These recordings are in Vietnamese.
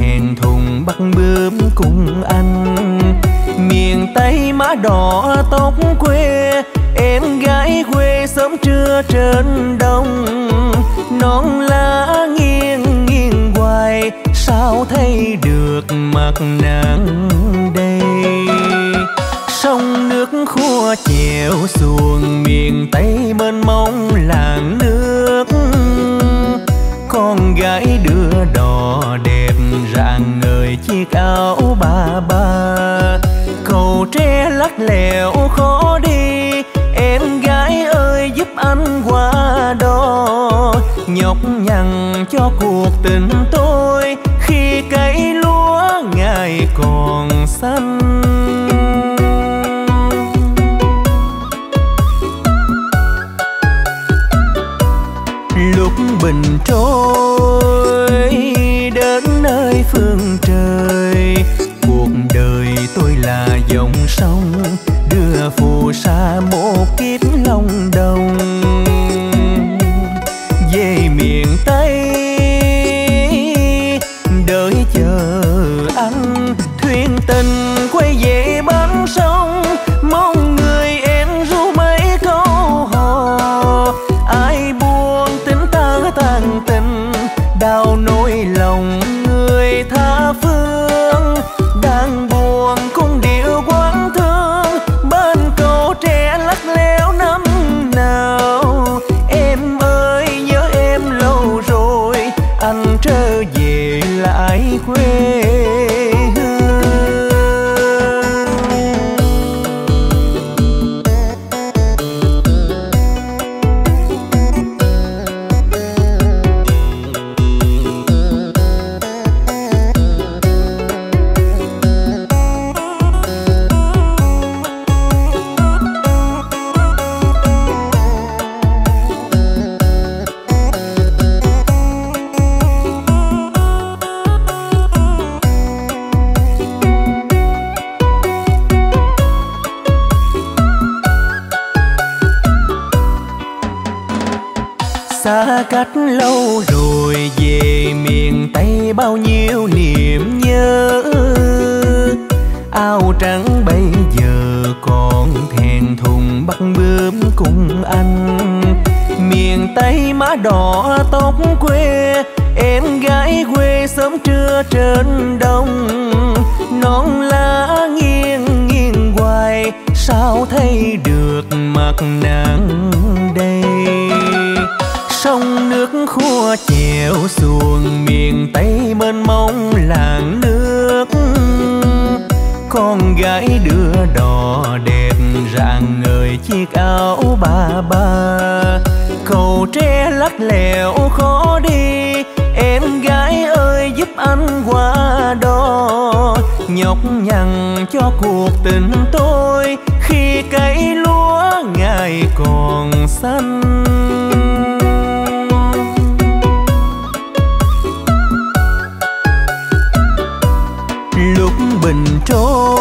hèn thùng bắt bướm cùng anh miền tây má đỏ tóc quê, em gái quê sớm trưa trên đông. Non lá nghiêng nghiêng hoài, sao thấy được mặt nắng đây? Sông nước khua chèo xuồng, miền tây bên mông làng nước. Con gái đưa đò sân lúc bình trôi nhọc nhằn cho cuộc tình tôi khi cây lúa ngày còn xanh. Lúc bình trôi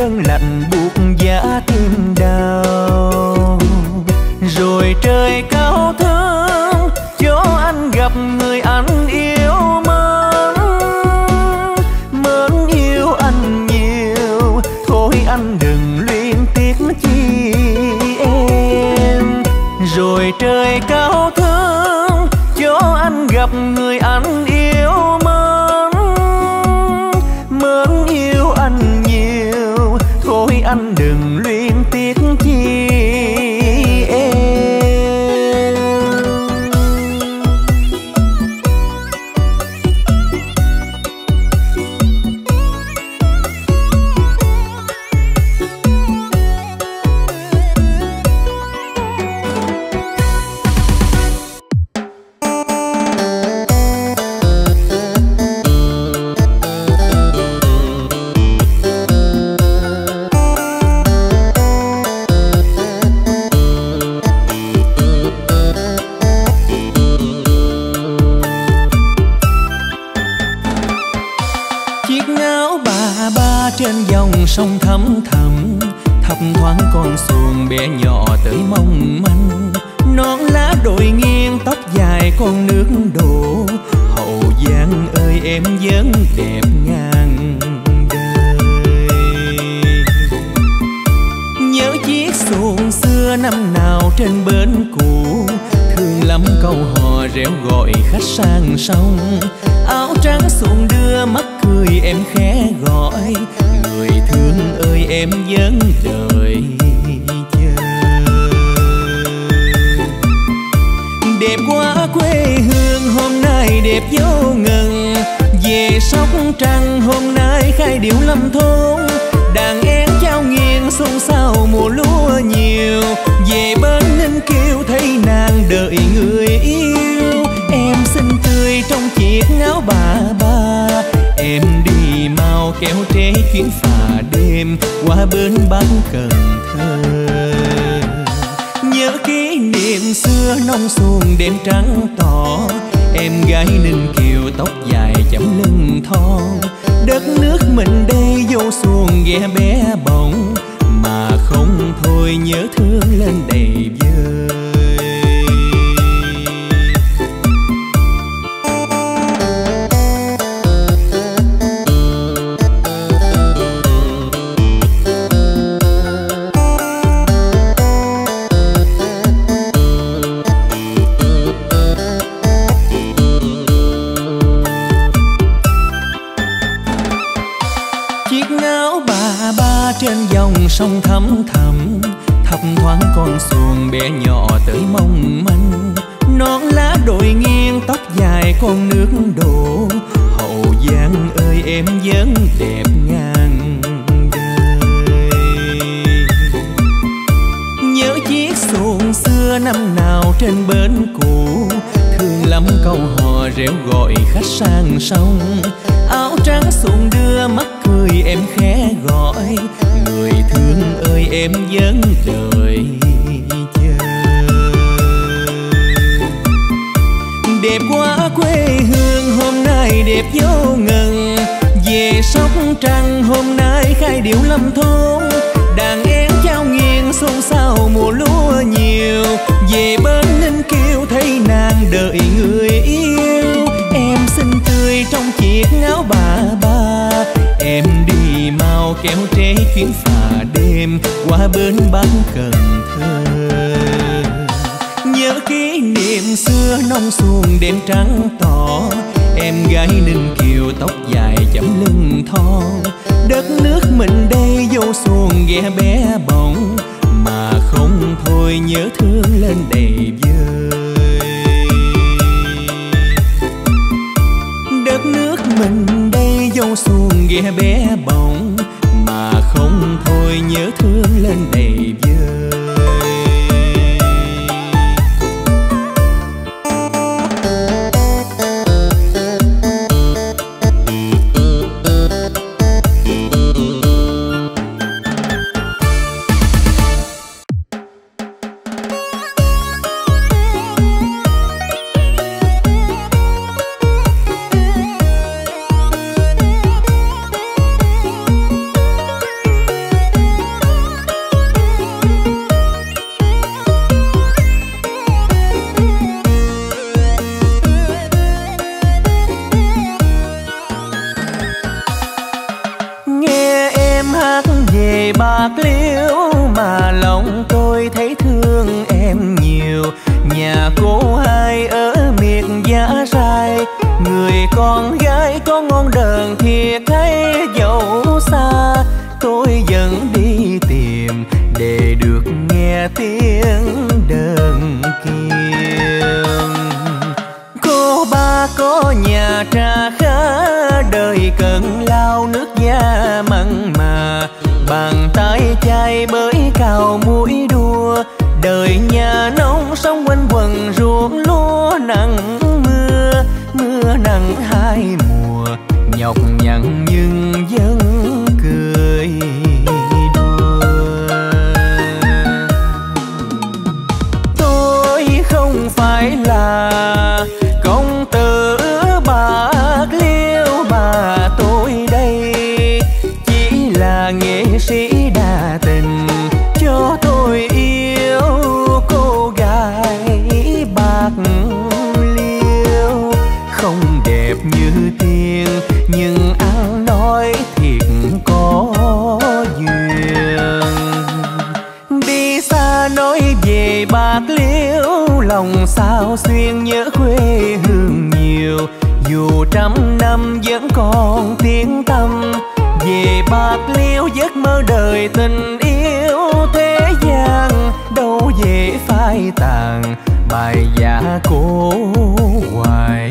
đơn lạnh buộc giá tim. trên bến cũ. Thương lắm câu hò reo gọi khách sang sông. Áo trắng xuồng đưa mắt cười em khẽ gọi. Người thương ơi em vẫn đợi chờ. Đẹp quá quê hương hôm nay đẹp vô ngần. Về sóc trăng hôm nay khai điệu lâm thôn. Đàn em trao nghiêng xôn xao mùa lúa nhiều. Về bên ninh kêu thấy nàng đợi người yêu. Em xinh tươi trong chiếc áo bà ba. Em đi mau kéo tré chuyến phà đêm qua bên bắc cần thơ. Nhớ kỷ niệm xưa nông xuồng đêm trắng tỏ. Em gái ninh kiều tóc dài chấm lưng thon. Đất nước mình đây vô xuồng ghe bé nhớ thương lên đầy vơi. Đất nước mình đây dâu xuồng ghe bé bầu sao xuyên nhớ quê hương nhiều. Dù trăm năm vẫn còn tiếng tâm về bạc liêu giấc mơ đời tình yêu thế gian. Đâu dễ phai tàn, bài giả cố hoài.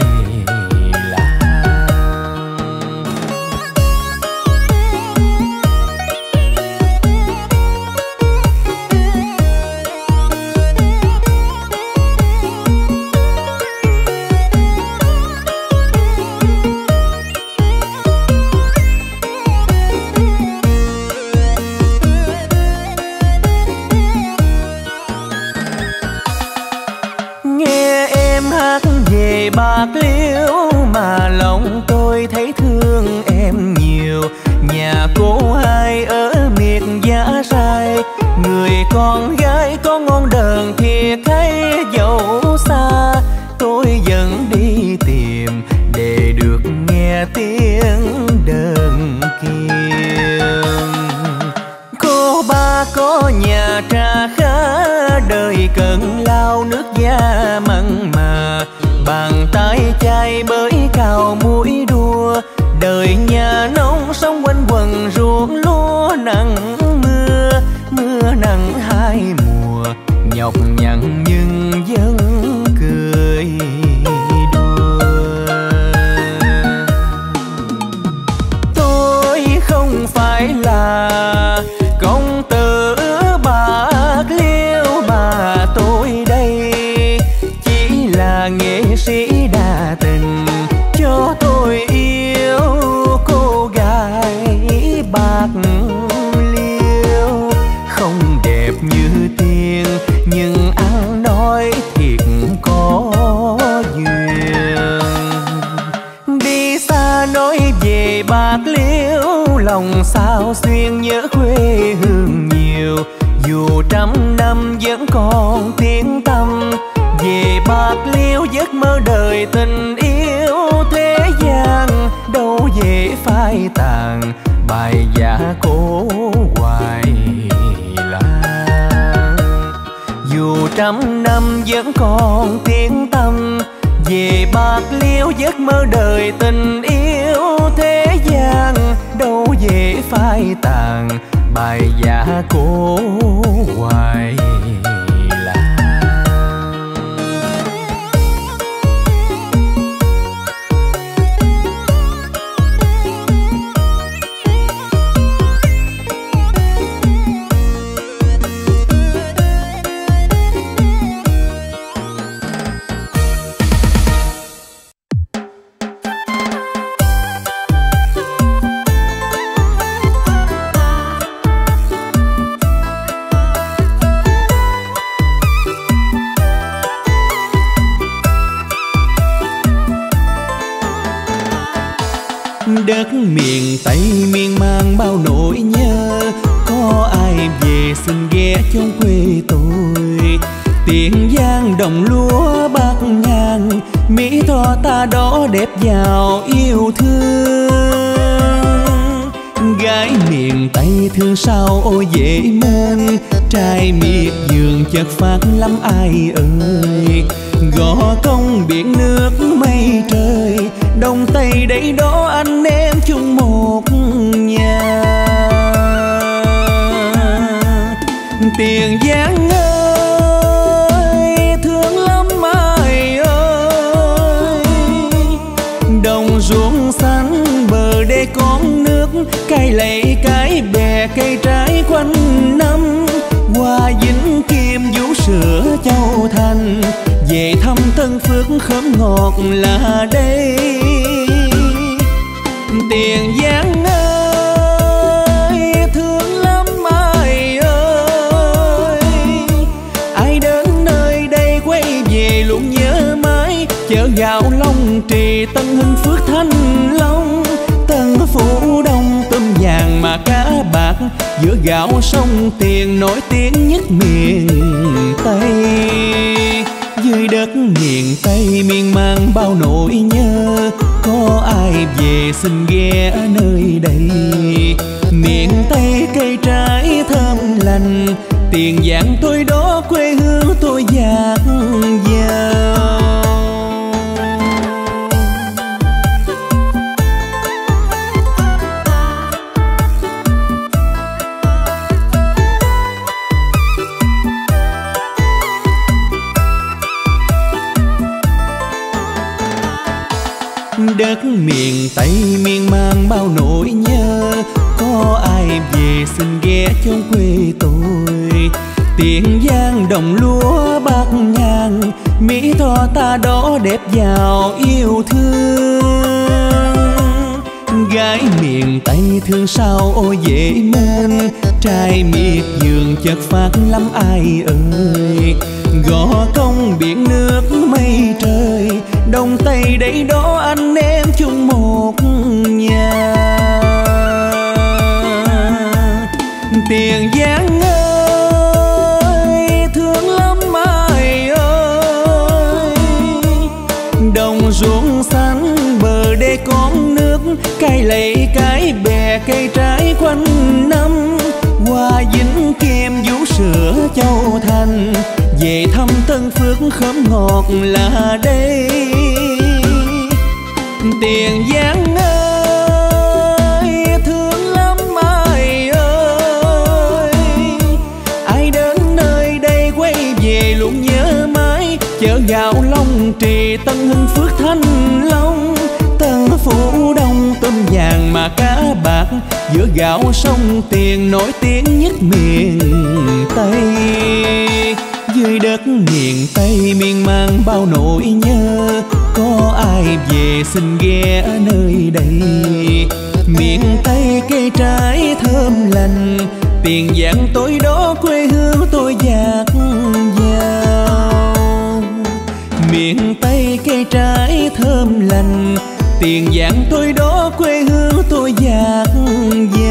đất miền Tây miên mang bao nỗi nhớ. Có ai về xin ghé trong quê tôi? Tiền giang đồng lúa bạc ngàn Mỹ tho ta đó đẹp giàu yêu thương. Gái miền Tây thương sao ôi dễ mến, Trai miệt giường chợt phát lắm ai ơi. Gõ công biển nước mây trời đông tây đây đó anh em chung một nhà. Tiền giang thương lắm mai ơi. Đồng ruộng xanh bờ đê con nước cây lầy cái bè, cây trái quanh năm. Hoa dính kim vũ sữa châu thành về thăm tân phước khóm ngọt là đây. Tiền giang ơi thương lắm ai ơi. Ai đến nơi đây quay về luôn nhớ mãi chợ gạo long trì tân hưng phước thanh long. Tân phủ đông tôm vàng mà cá bạc, giữa gạo sông tiền nổi tiếng nhất miền tây dưới đất miền tây miên mang bao nỗi nhớ. Có ai về xin ghé nơi đây? Miền tây cây trái thơm lành, tiền giảng tôi đó giàu yêu thương. Gái miền tây thương sao ô dễ mến. Trai miệt giường chợt phát lắm ai ơi. Gò công biển nước mây trời. Đông tây đây đó anh em chung một nhà. Tiền giang châu thành. Về thăm tân phước khóm ngọt là đây. Tiền giang ơi, thương lắm ai ơi. Ai đến nơi đây quay về luôn nhớ mãi. Chợ gạo long trì tân hưng phước thanh giữa gạo sông tiền nổi tiếng nhất miền tây. Dưới đất miền tây miên man bao nỗi nhớ. Có ai về xin ghé nơi đây? Miền tây cây trái thơm lành, tiền giang tối đó quê hương tôi dạt dào. Miền tây cây trái thơm lành, tiền giang tôi đó quê hương giác dạt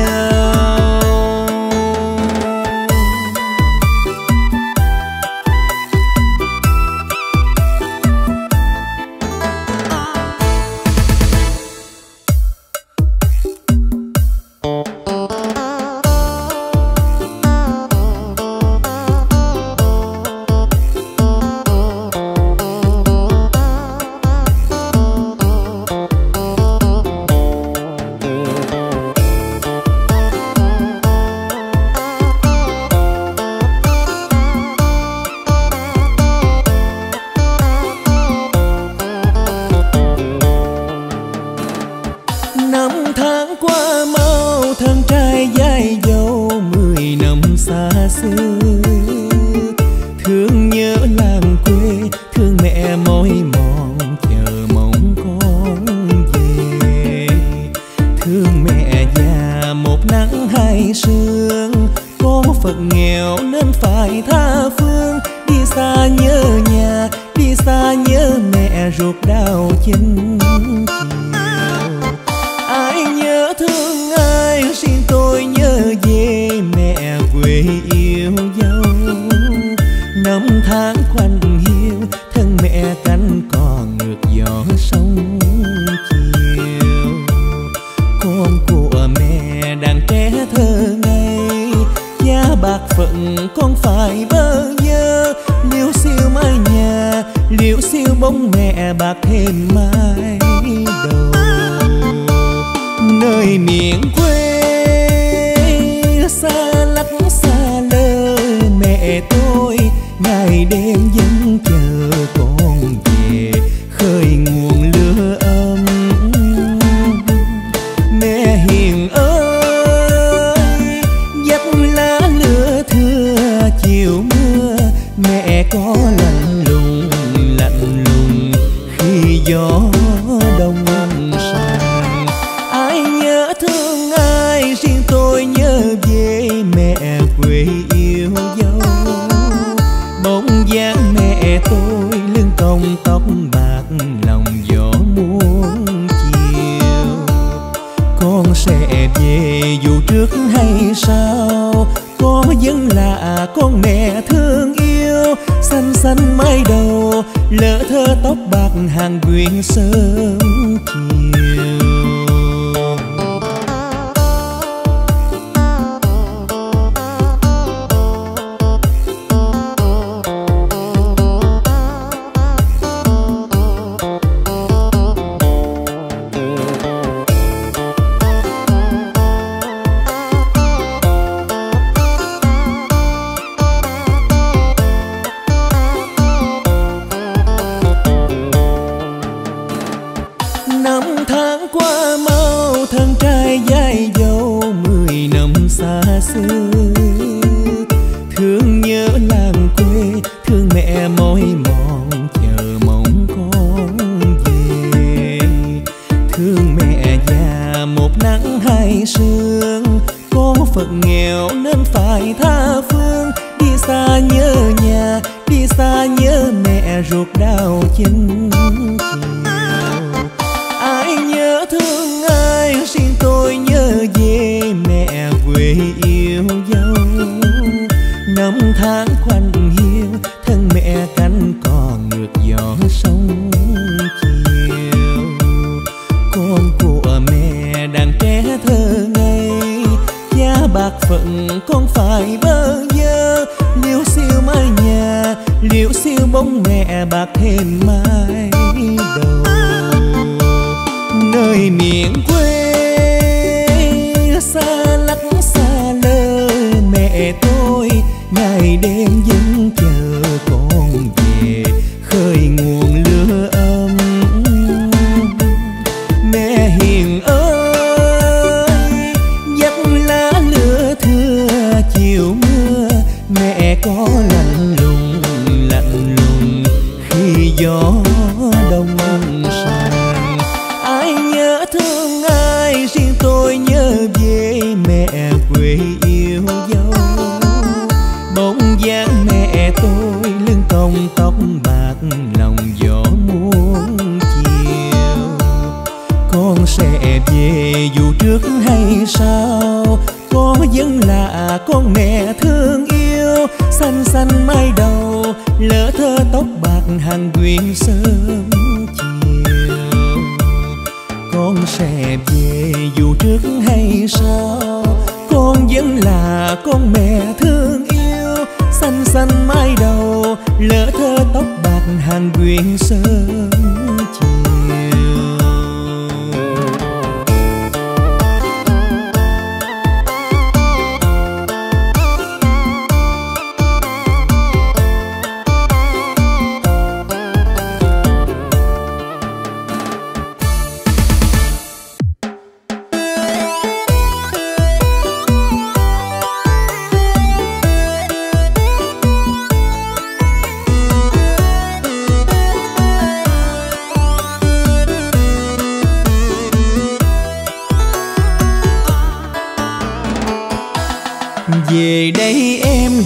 là con mẹ thương yêu. Xanh xanh mái đầu, lỡ thơ tóc bạc hàng quyện sớm chiều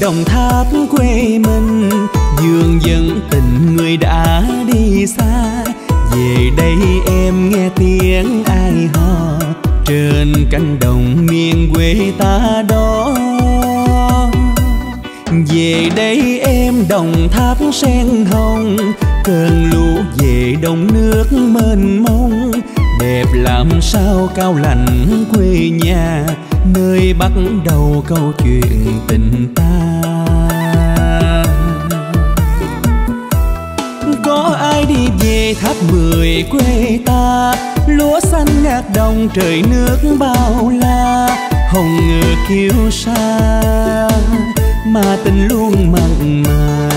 đồng tháp quê mình dương dân tình người đã đi xa. Về đây em nghe tiếng ai hò, trên cánh đồng miền quê ta đó. Về đây em đồng tháp sen hồng, cơn lũ về đồng nước mênh mông. Đẹp làm sao cao lành quê nhà nơi bắt đầu câu chuyện tình ta. Có ai đi về tháp mười quê ta? Lúa xanh ngát đồng trời nước bao la. Hồng ngựa kiêu sa Mà tình luôn mặn mà.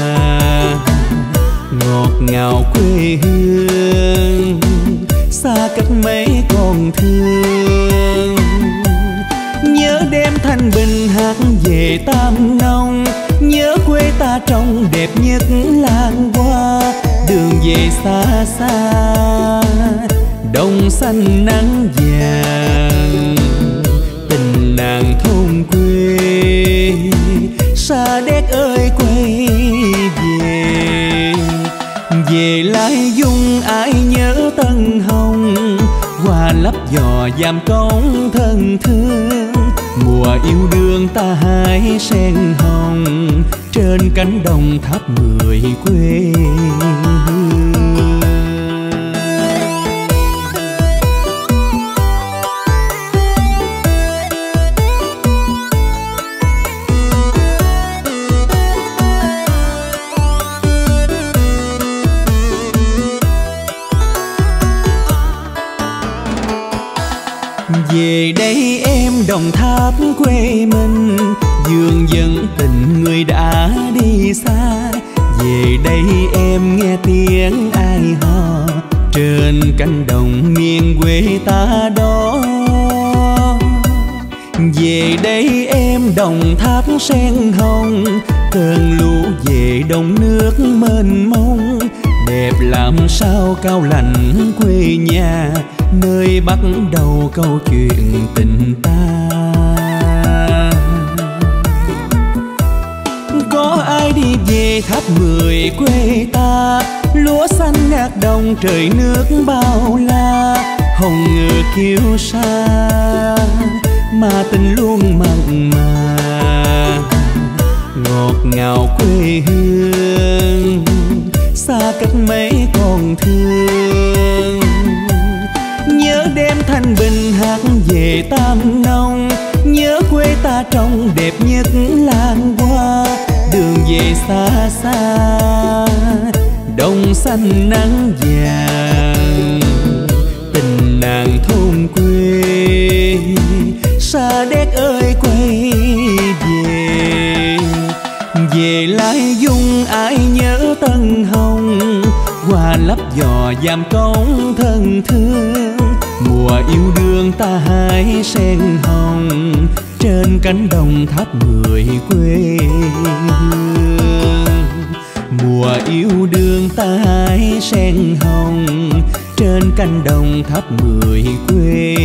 Ngọt ngào quê hương, Xa cách mấy còn thương đêm thanh bình hát về tam nông. Nhớ quê ta trong đẹp nhất làng hoa. Đường về xa xa, đồng xanh nắng vàng. Tình nàng thôn quê xa đét ơi quay về. Về lai dung ai nhớ tân hồng. Hoa lấp dò giam công thân thương mùa yêu đương ta hái sen hồng trên cánh đồng tháp mười quê. Tiếng ai hò, trên cánh đồng miền quê ta đó. Về đây em đồng tháp sen hồng, cơn lũ về đông nước mênh mông. Đẹp làm sao cao lạnh quê nhà, nơi bắt đầu câu chuyện tình ta. Có ai đi về tháp mười quê ta? Lúa xanh ngát đồng trời nước bao la. Hồng ngựa kiêu sa mà tình luôn mặn mà. Ngọt ngào quê hương, xa cách mấy còn thương. Nhớ đêm thanh bình hát về tam nông, nhớ quê ta trong đẹp nhất làng hoa. Đường về xa xa đông xanh nắng vàng, tình nàng thôn quê. Xa đét ơi, quay về. Về lai dung, ai nhớ tân hồng? Hoa lấp giò giam cống thân thương. Mùa yêu đương ta hái sen hồng, trên cánh đồng tháp người quê hương mùa yêu đương ta hái sen hồng trên cánh đồng thấp mười quê.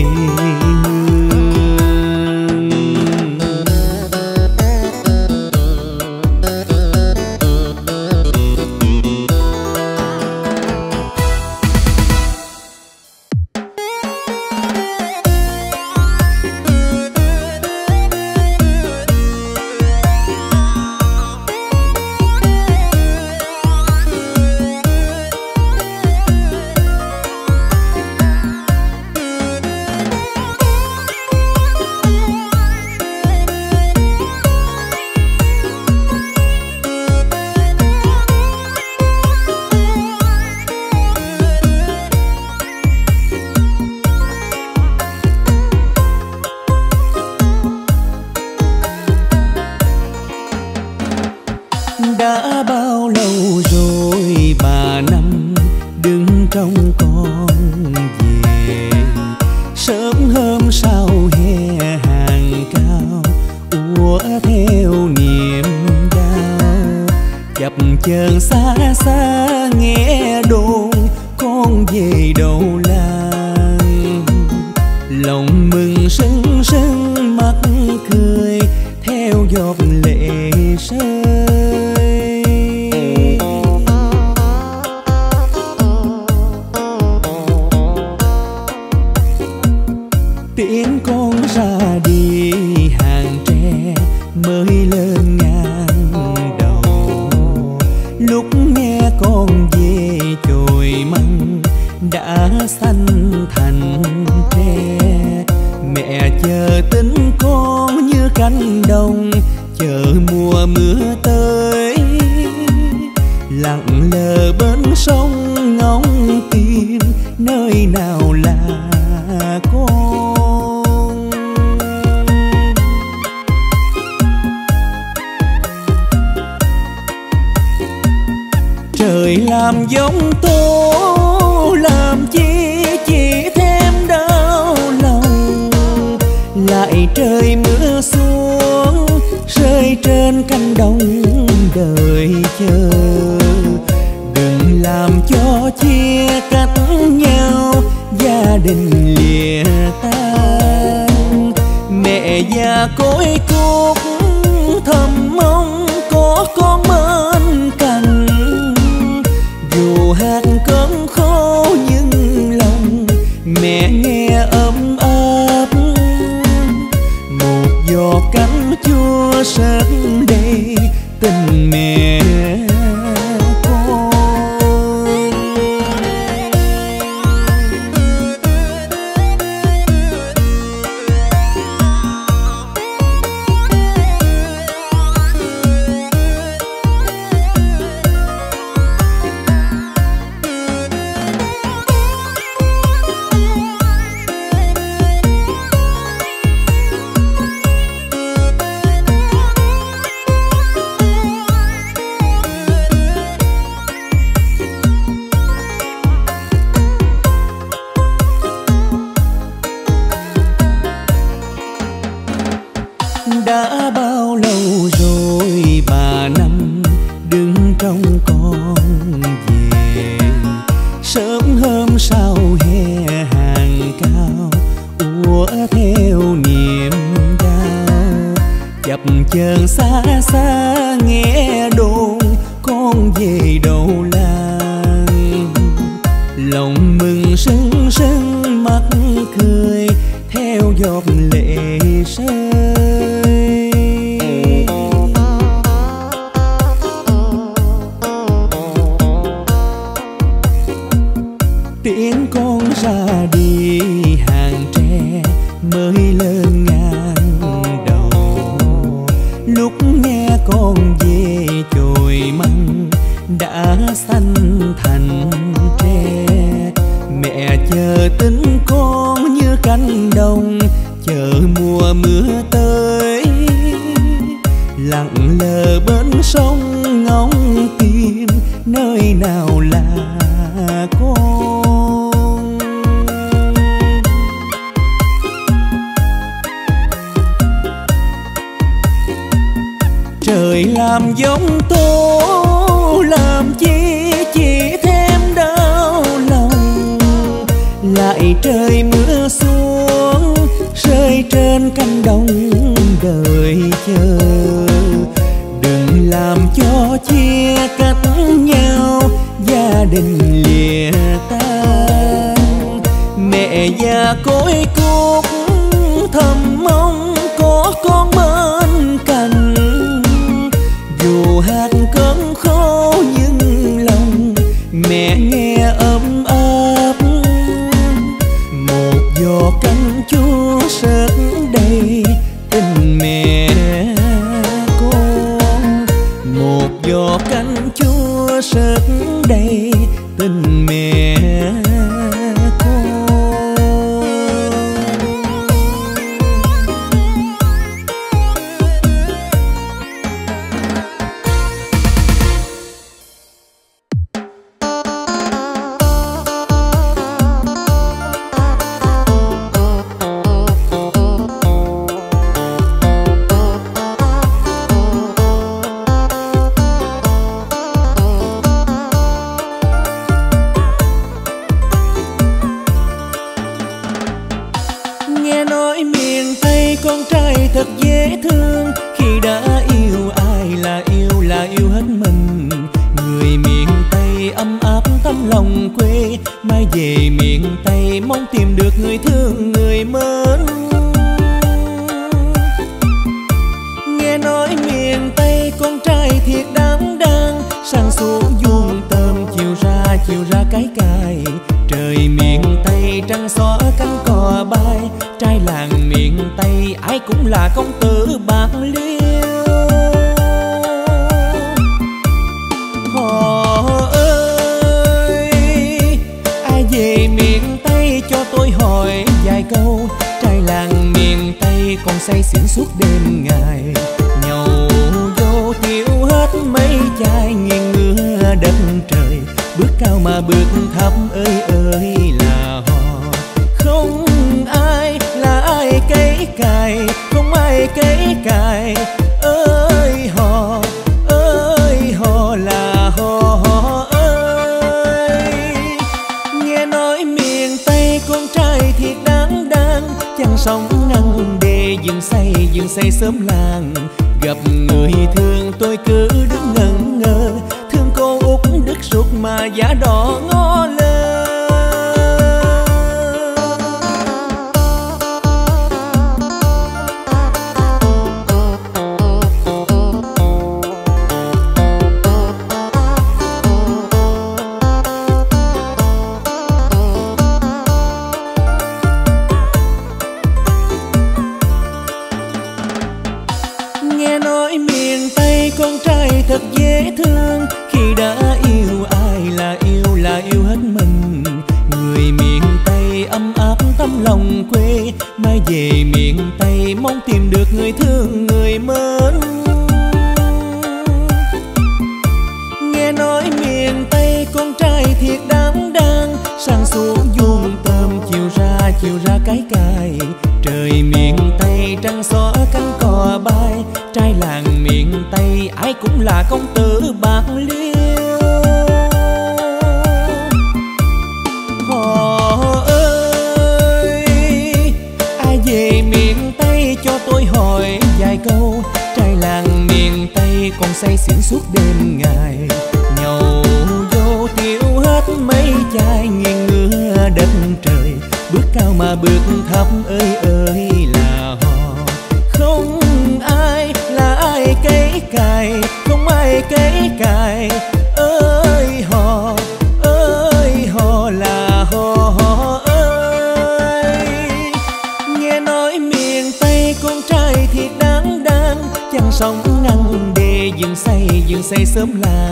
Say sớm là.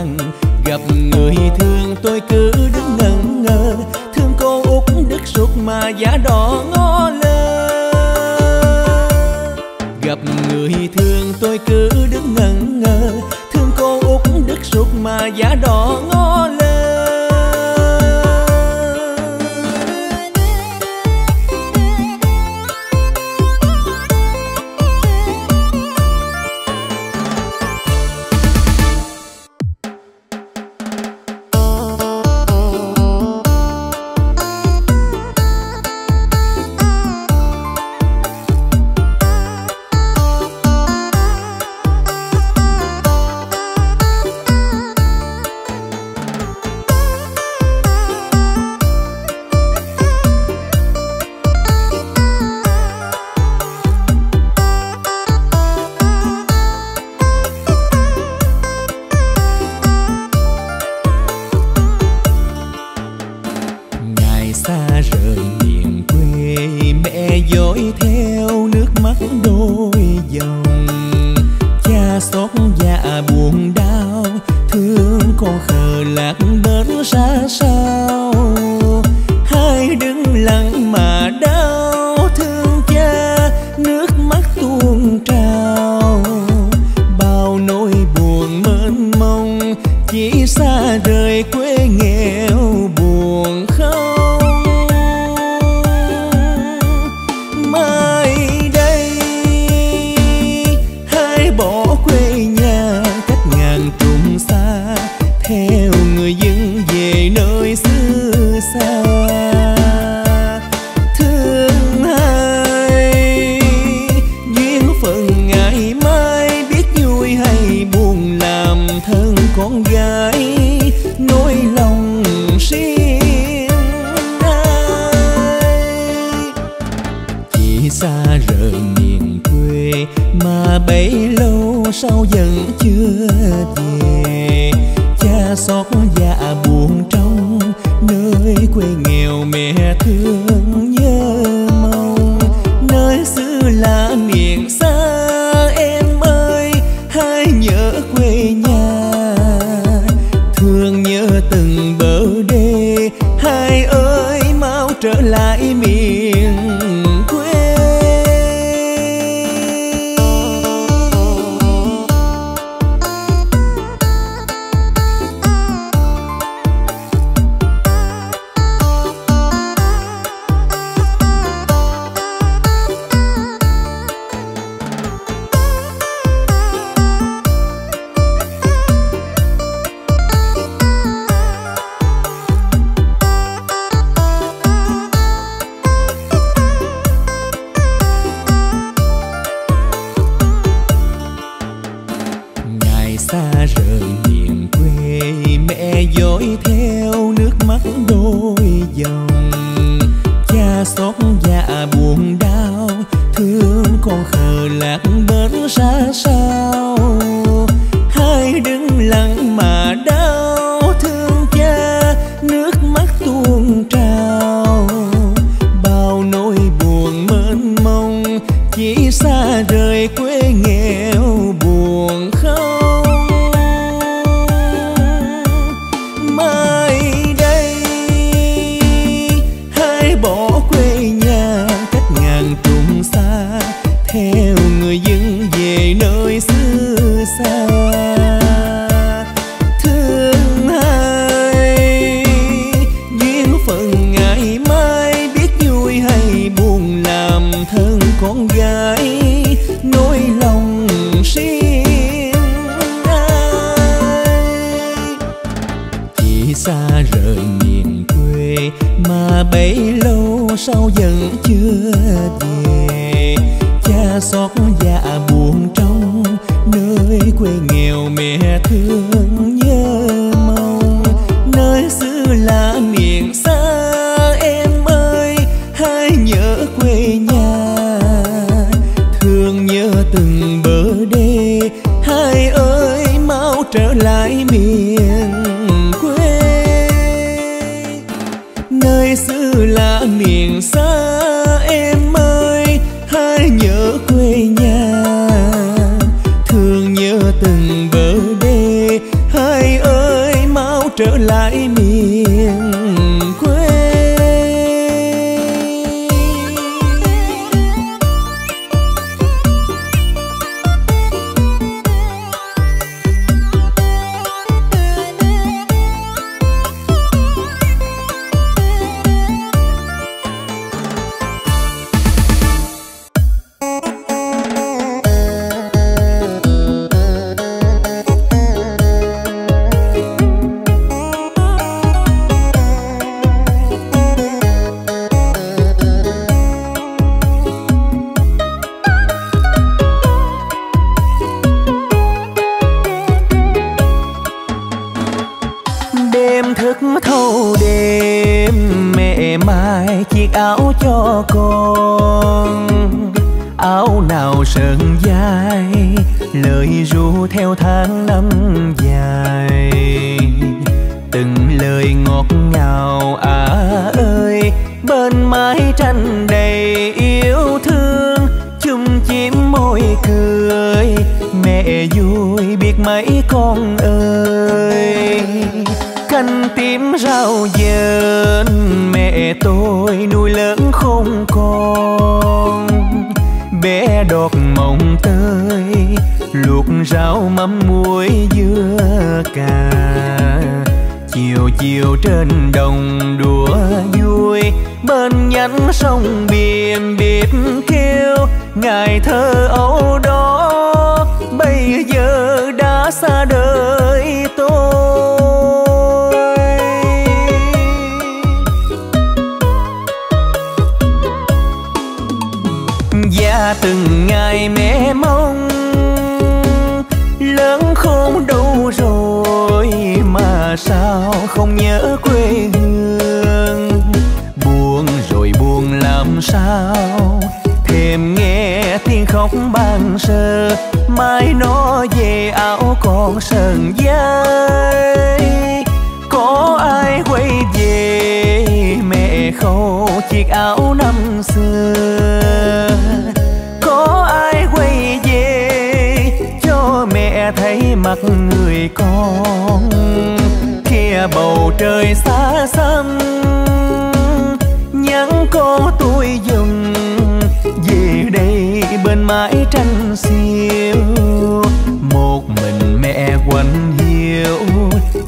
canh tím rau dền mẹ tôi nuôi lớn không con bé đọt mộng tơi, luộc rau mắm muối dưa cà. Chiều chiều trên đồng đùa vui, bên nhánh sông biển biết kêu ngày thơ ấu đó sơ mai nó về áo con sờn dây. Có ai quay về, mẹ khâu chiếc áo năm xưa. Có ai quay về, cho mẹ thấy mặt người con. Kia bầu trời xa xăm bên mái trăng xiêu. Một mình mẹ quạnh hiu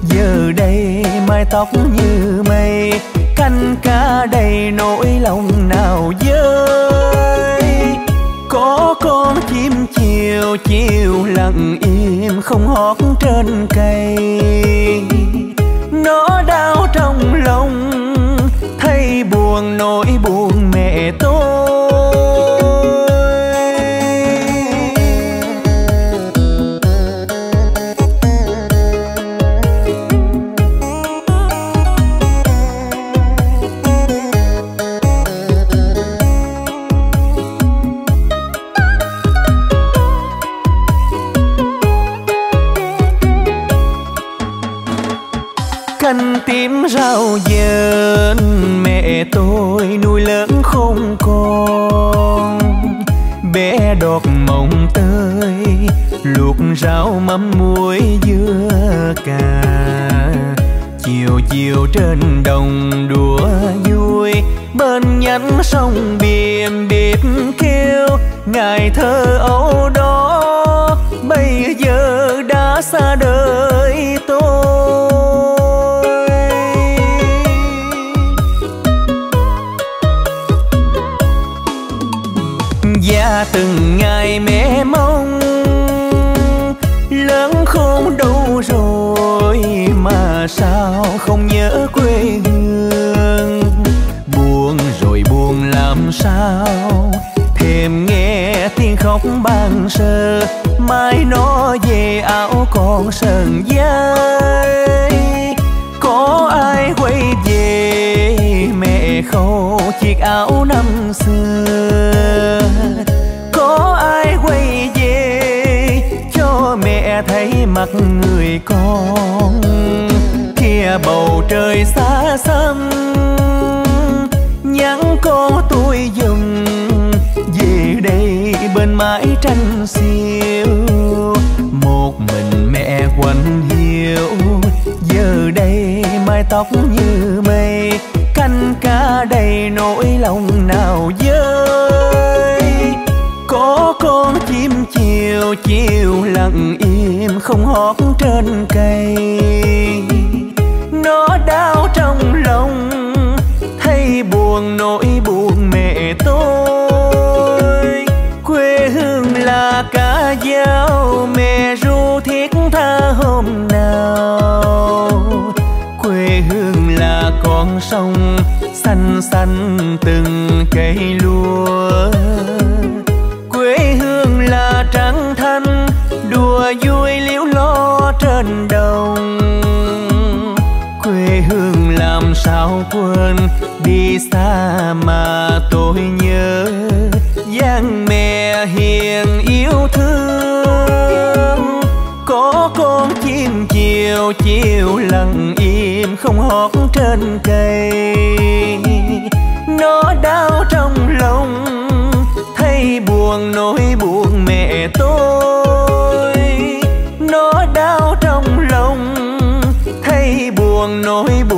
giờ đây mái tóc như mây. Canh ca đầy nỗi lòng nào dơi có con chim chiều chiều lặng im không hót trên cây. Nó đau trong lòng, thấy buồn nỗi buồn. rau mắm muối dưa cà. Chiều chiều trên đồng đùa vui, bên nhánh sông biển biết kêu ngày thơ ấu đó sơ, mai nó về áo con sờn dây. Có ai quay về, mẹ khâu chiếc áo năm xưa. Có ai quay về, cho mẹ thấy mặt người con kia bầu trời xa xăm. Nhắn cô tôi dùng bên mái tranh xiêu. Một mình mẹ quạnh hiu giờ đây mái tóc như mây, canh cá đầy nỗi lòng nào dơi có con chim chiều chiều lặng im không hót trên cây. Nó đau trong lòng, thấy buồn nỗi buồn mẹ tôi. Sông xanh xanh từng cây lúa. Quê hương là trắng thanh đùa vui liễu lo trên đồng. Quê hương làm sao quên, đi xa mà tôi nhớ. Giang mẹ hiền yêu thương, có con chim chiều chiều lặng im không hót trên cây. Nó đau trong lòng, thấy buồn nỗi buồn mẹ tôi. Nó đau trong lòng, thấy buồn nỗi buồn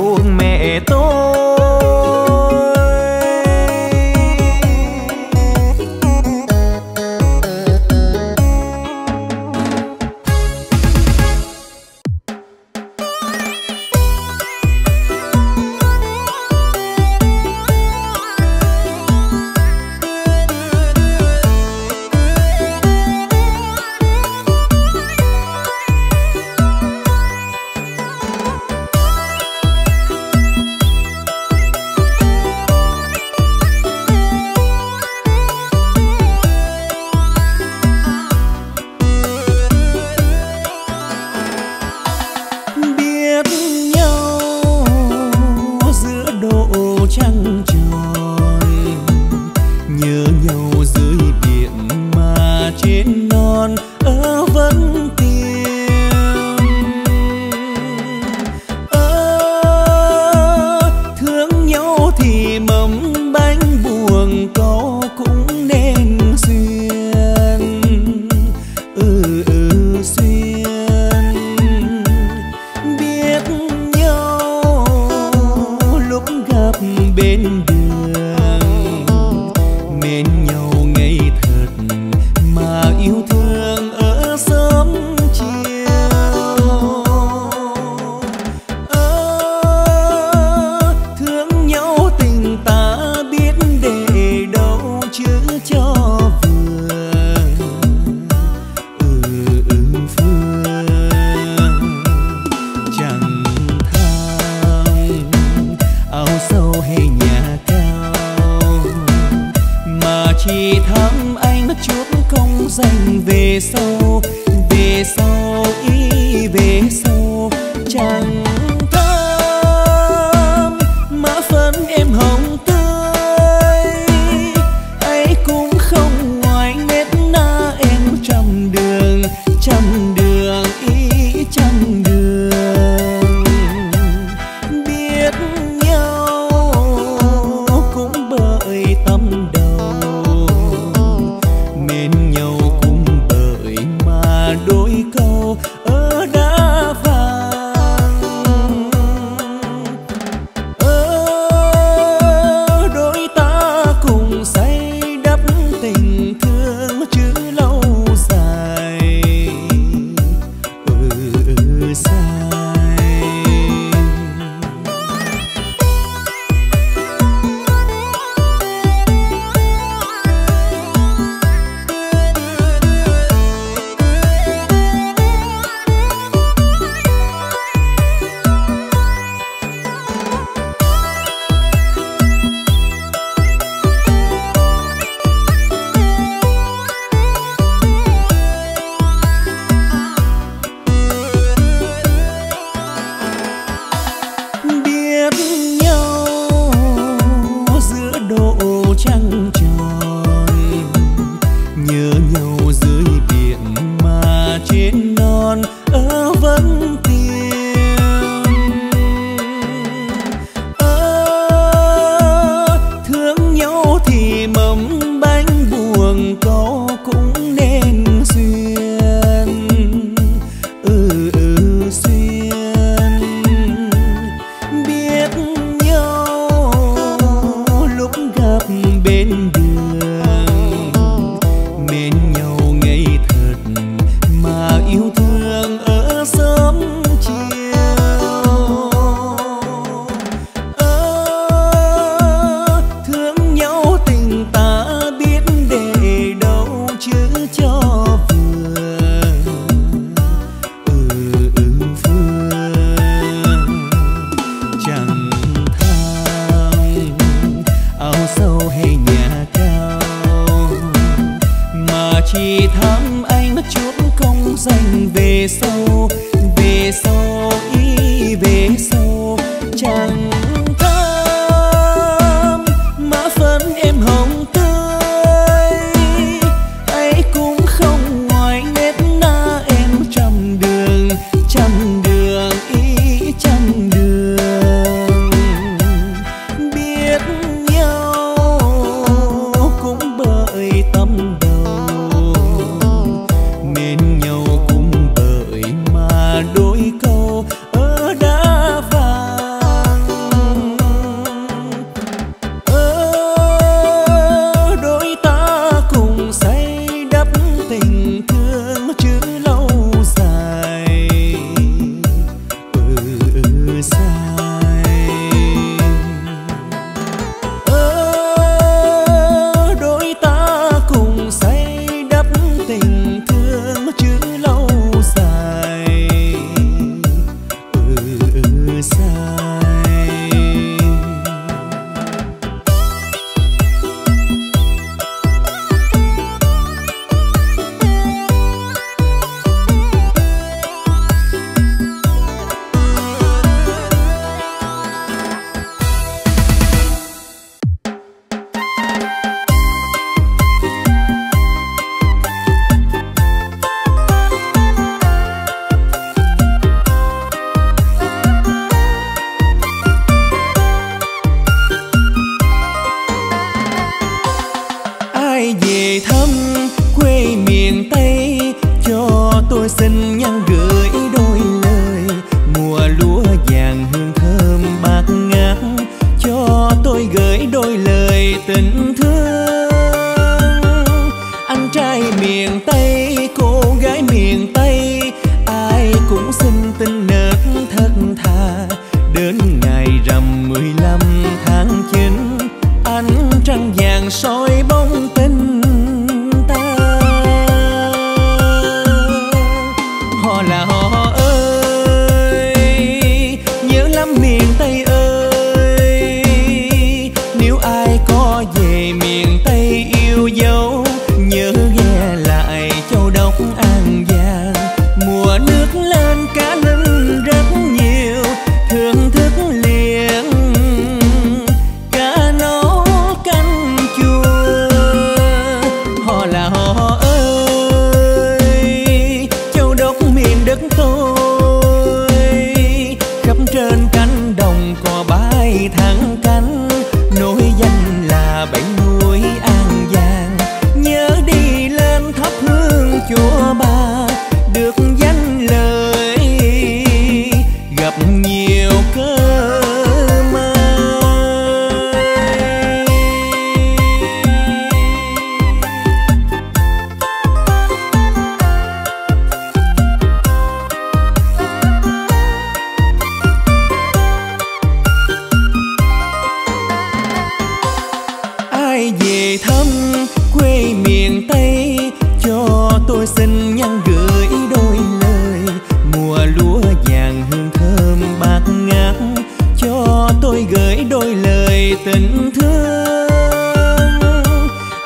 gửi đôi lời tình thương.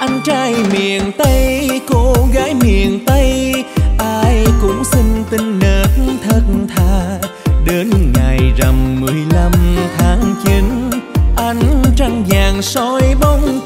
Anh trai miền tây, cô gái miền tây, ai cũng xin tin nết thật thà. Đến ngày rằm mười lăm tháng chín ánh trăng vàng soi bóng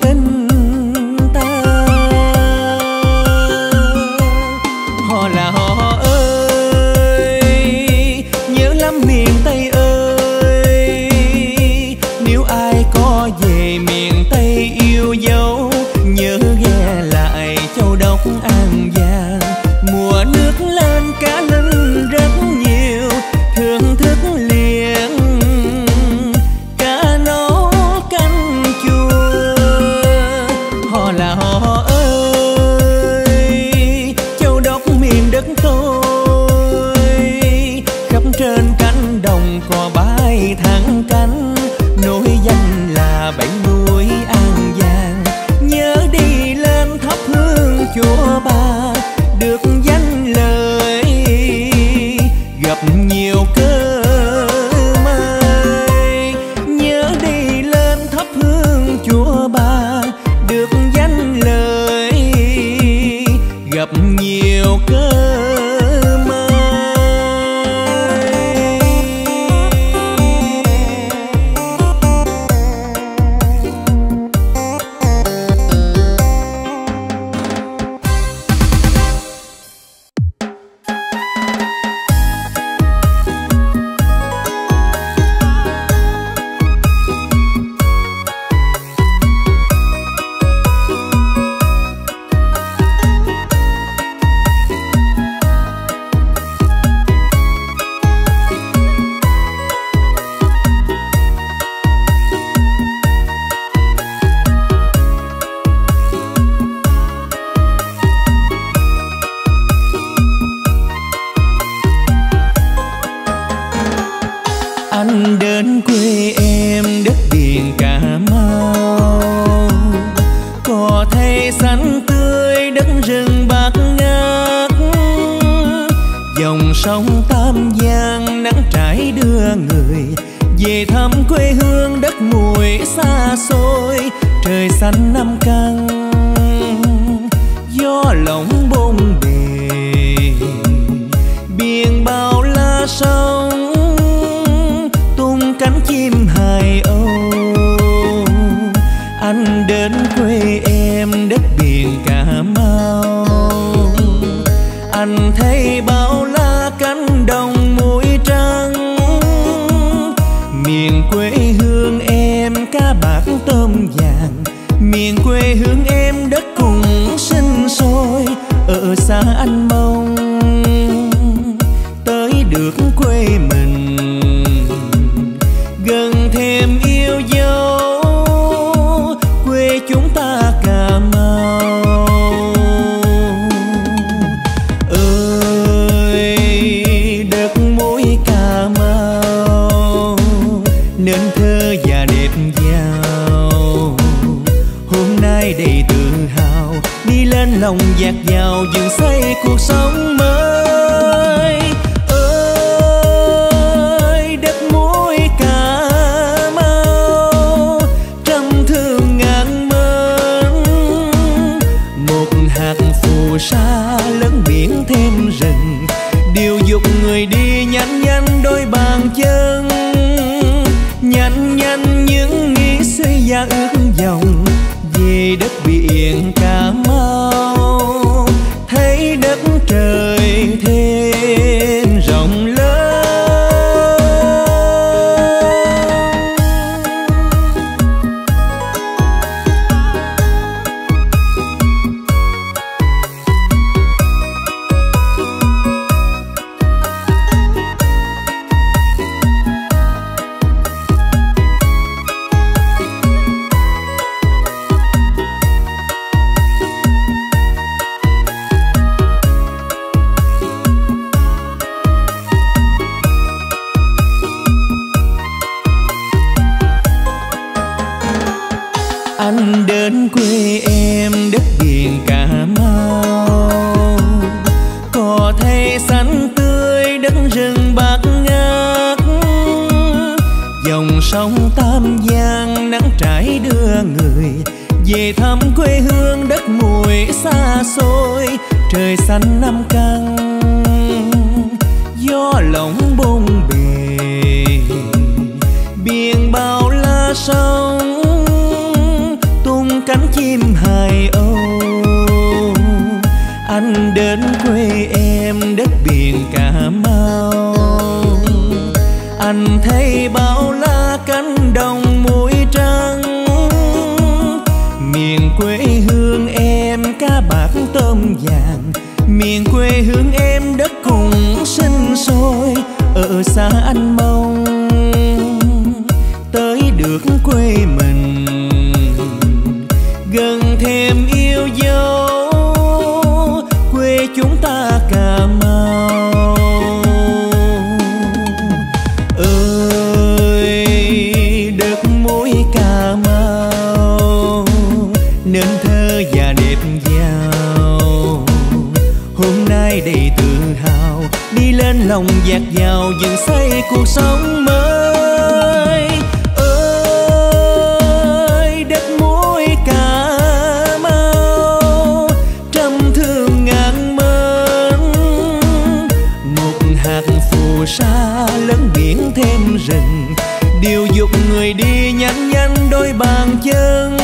bàn chân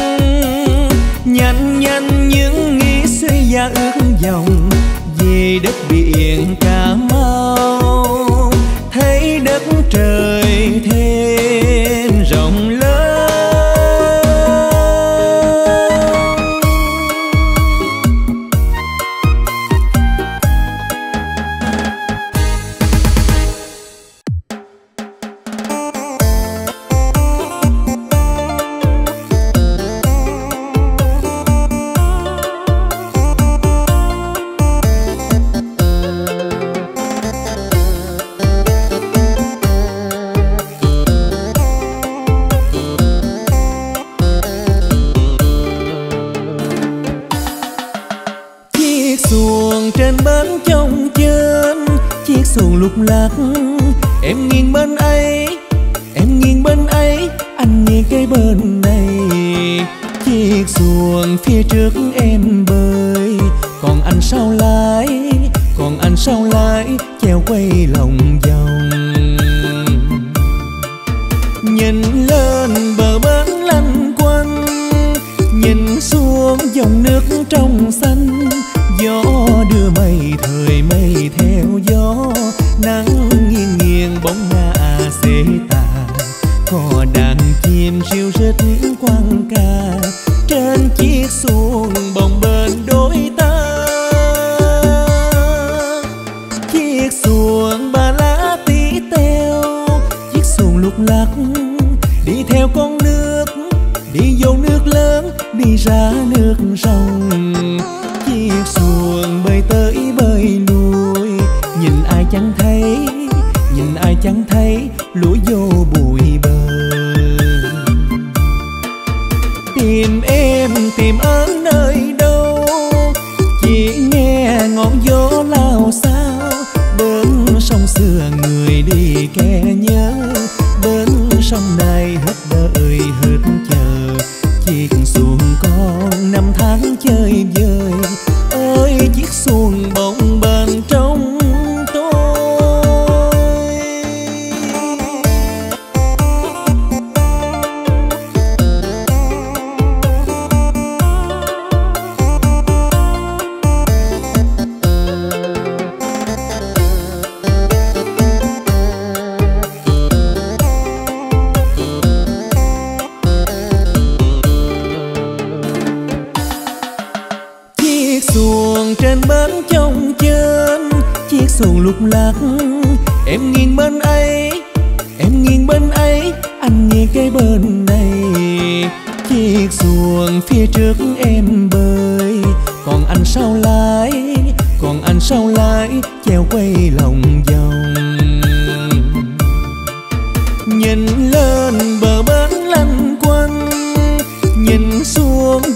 nhanh nhanh những nghĩ suy và ước vọng về đất biển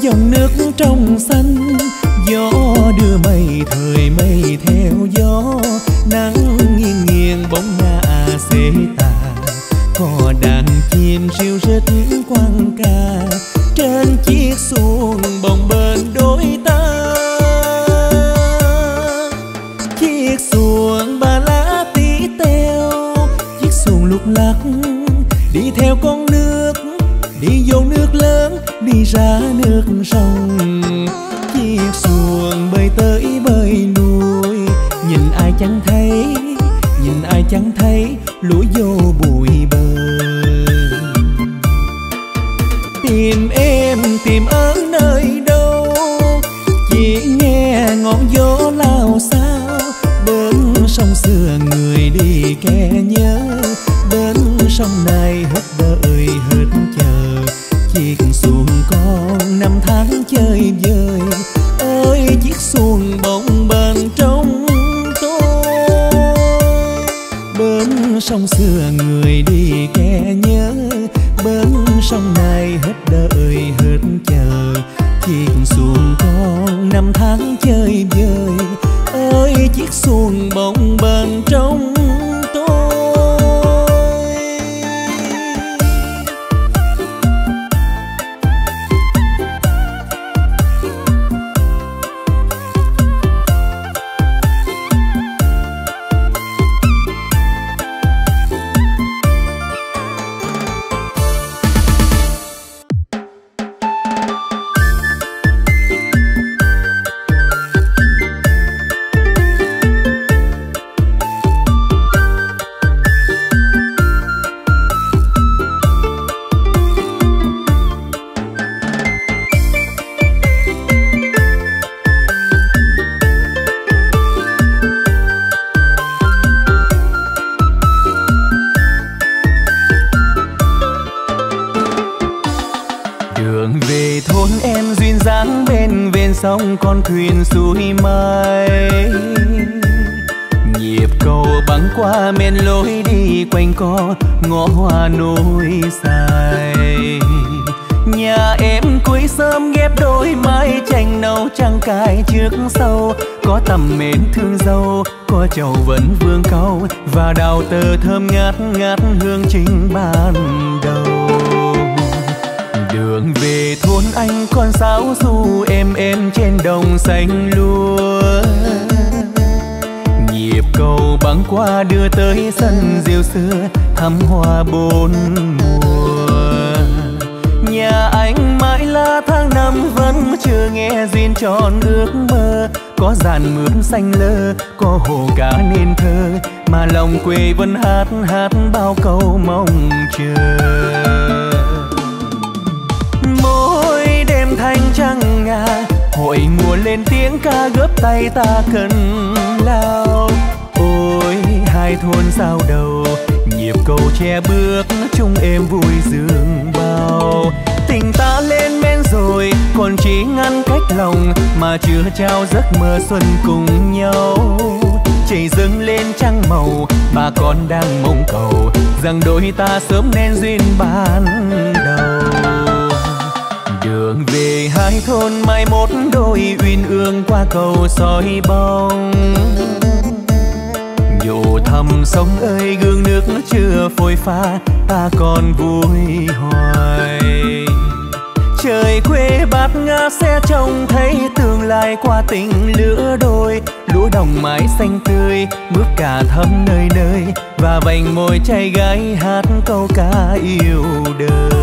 dòng nước trong xanh gió đưa mây thời hội mùa lên tiếng ca gấp tay ta cần lao. Ôi, hai thôn sao đầu nhịp cầu che bước, chung êm vui dương bao. Tình ta lên men rồi, còn chỉ ngăn cách lòng, mà chưa trao giấc mơ xuân cùng nhau. Chảy dâng lên trăng màu, bà con đang mong cầu, rằng đôi ta sớm nên duyên ban đầu. Đường về hai thôn mai một đôi uyên ương qua cầu soi bóng. Nhổ thầm sông ơi, gương nước chưa phôi pha, ta còn vui hoài. Trời quê bát ngát sẽ trông thấy tương lai qua tình lứa đôi. Lúa đồng mái xanh tươi, bước cả thấm nơi nơi, và vành môi trai gái hát câu ca yêu đời.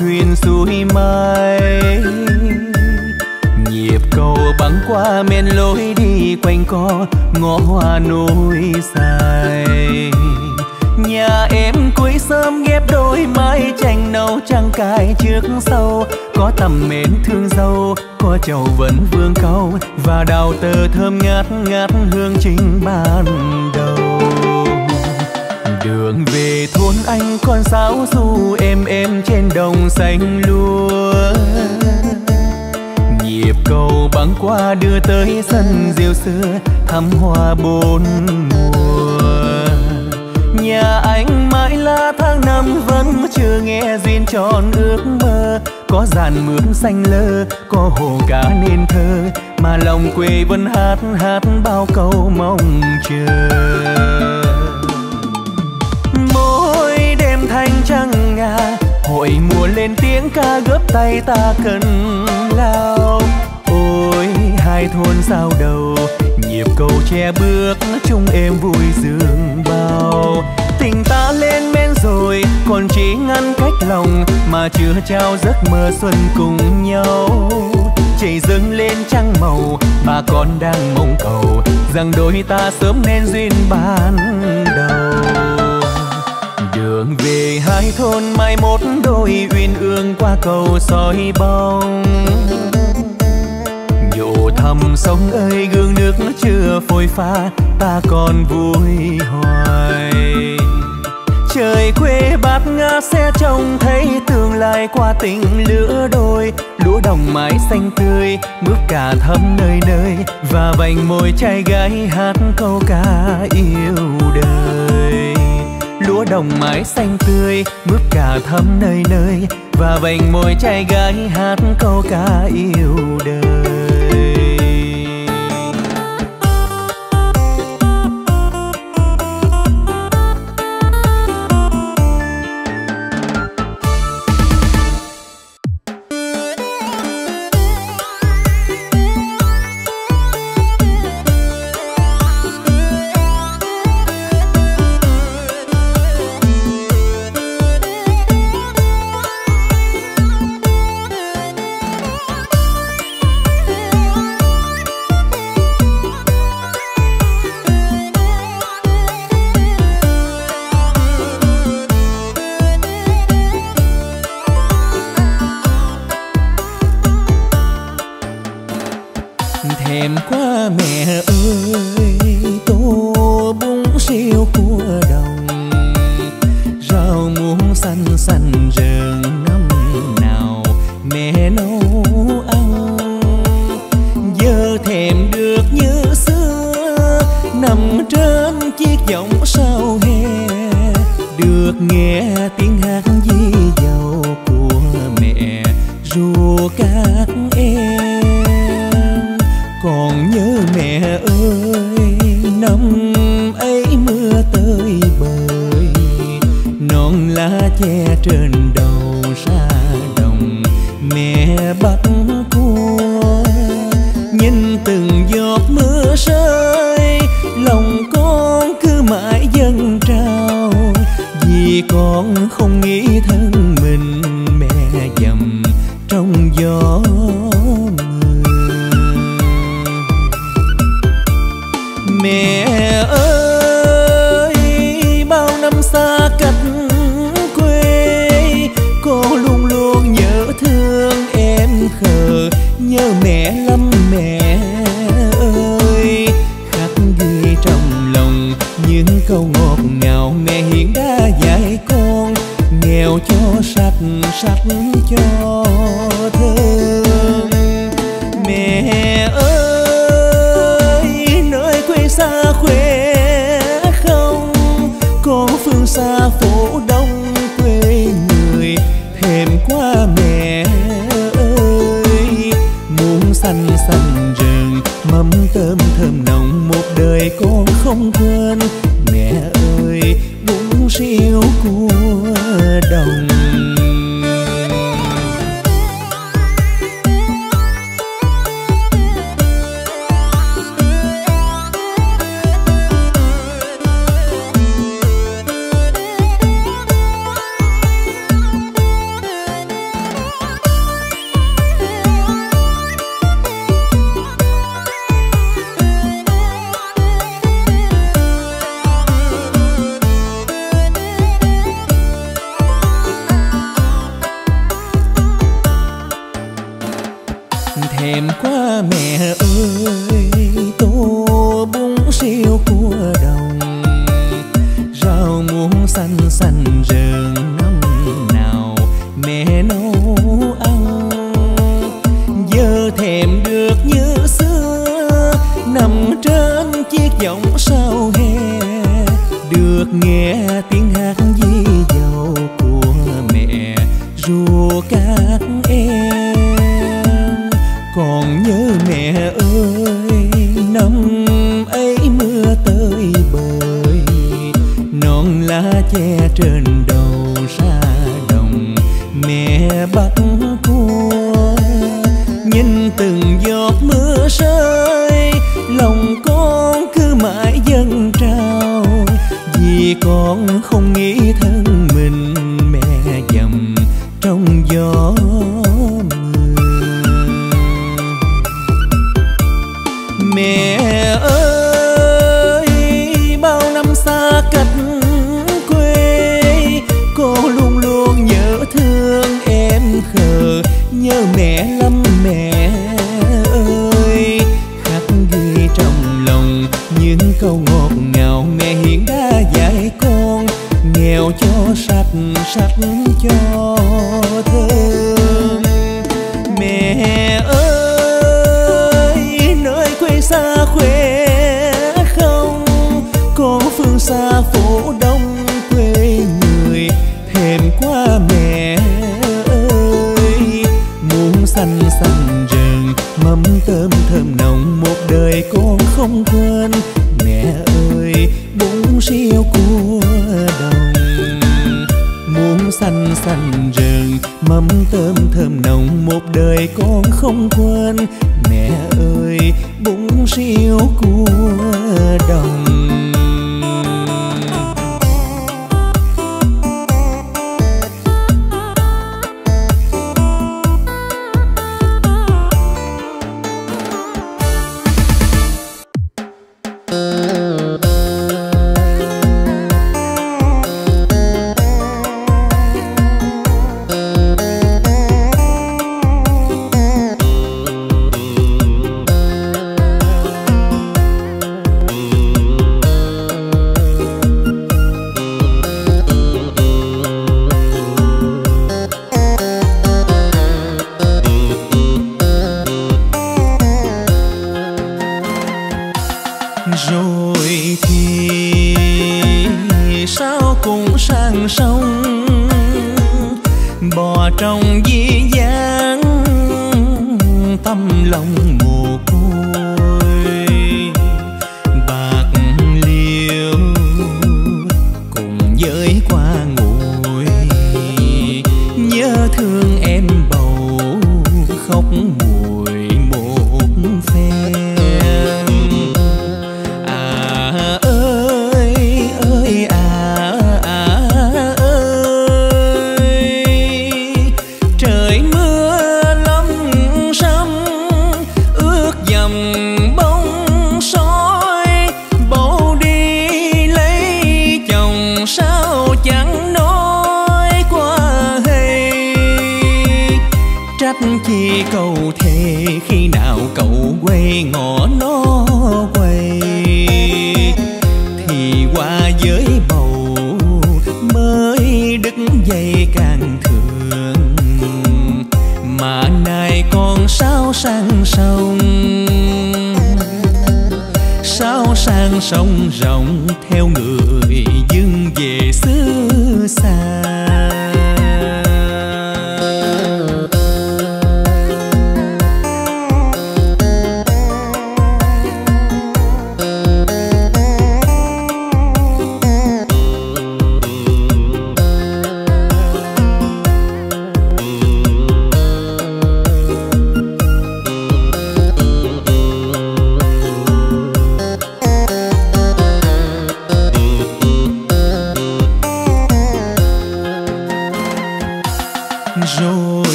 Thuyền xuôi mây. Nhịp cầu băng qua men lối đi quanh co, ngõ hoa nối dài nhà em cuối sớm ghép đôi mái tranh nâu trăng cài trước sau. Có tầm mến thương dâu có chầu vẫn vương câu. Và đào tờ thơm ngát ngát hương chính ban đầu đường về thôn anh, con sáo du êm êm trên đồng xanh lúa. Nhịp cầu băng qua đưa tới sân diều xưa thăm hoa bốn mùa. Nhà anh mãi là tháng năm, vẫn chưa nghe duyên tròn ước mơ. Có dàn mướn xanh lơ, có hồ cá nên thơ, mà lòng quê vẫn hát hát bao câu mong chờ. Hội mùa lên tiếng ca gấp tay ta cần lao. Ôi, hai thôn sao đầu, nhịp cầu che bước chung êm vui dương bao. Tình ta lên men rồi, còn chỉ ngăn cách lòng, mà chưa trao giấc mơ xuân cùng nhau. Chảy dâng lên trăng màu, bà con đang mong cầu, rằng đôi ta sớm nên duyên ban đầu đường về hai thôn mai một đôi uyên ương qua cầu soi bóng. Nhổ thầm sông ơi, gương nước chưa phôi pha, ta còn vui hoài. Trời quê bát ngát sẽ trông thấy tương lai qua tình lứa đôi, lúa đồng mái xanh tươi, bước cả thấm nơi nơi, và vành môi trai gái hát câu ca yêu đời đồng mái xanh tươi, mướp cà thăm nơi nơi, và vành môi trai gái hát câu ca yêu đời. trong di dáng tâm lòng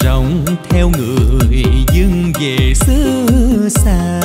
rộng theo người dưng về xứ xa.